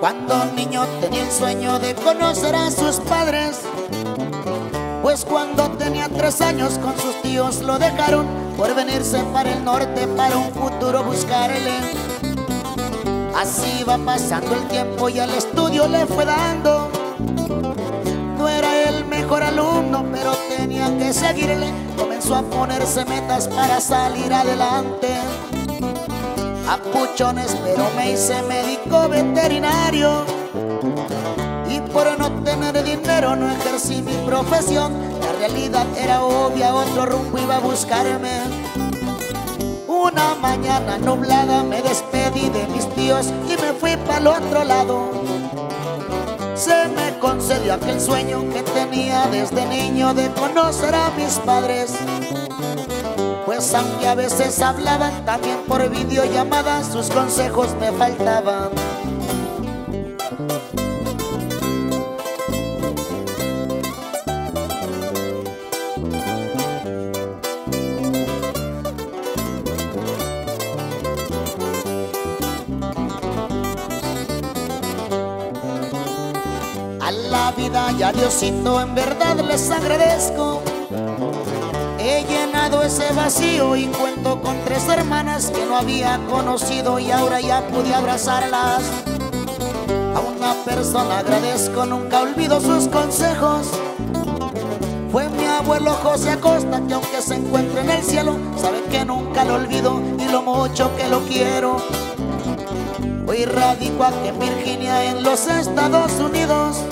Cuando niño tenía el sueño de conocer a sus padres, pues cuando tenía tres años con sus tíos lo dejaron por venirse para el norte para un futuro buscarle. Así va pasando el tiempo y al estudio le fue dando. No era el mejor alumno, pero tenía que seguirle. Comenzó a ponerse metas para salir adelante a puchones, pero me hice médico veterinario. Y por no tener dinero no ejercí mi profesión. La realidad era obvia, otro rumbo iba a buscarme. Una mañana nublada me despedí de mis tíos y me fui para el otro lado. Se me concedió aquel sueño que tenía desde niño de conocer a mis padres. Pues aunque a veces hablaban también por videollamadas, sus consejos me faltaban. A la vida y a Diosito en verdad les agradezco llenado ese vacío y cuento con tres hermanas que no había conocido y ahora ya pude abrazarlas. A una persona agradezco, nunca olvido sus consejos. Fue mi abuelo José Acosta que aunque se encuentre en el cielo, sabe que nunca lo olvido y lo mucho que lo quiero. Hoy radico aquí en Virginia, en los Estados Unidos.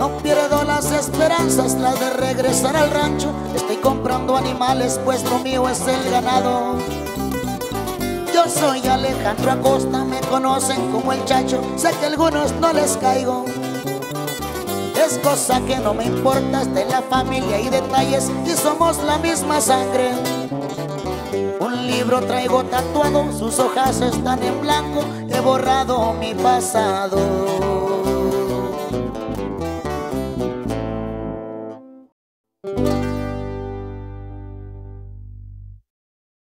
No pierdo las esperanzas, las de regresar al rancho. Estoy comprando animales, pues lo mío es el ganado. Yo soy Alejandro Acosta, me conocen como el chacho. Sé que a algunos no les caigo. Es cosa que no me importa, es de la familia y detalles, y somos la misma sangre. Un libro traigo tatuado, sus hojas están en blanco, he borrado mi pasado. Música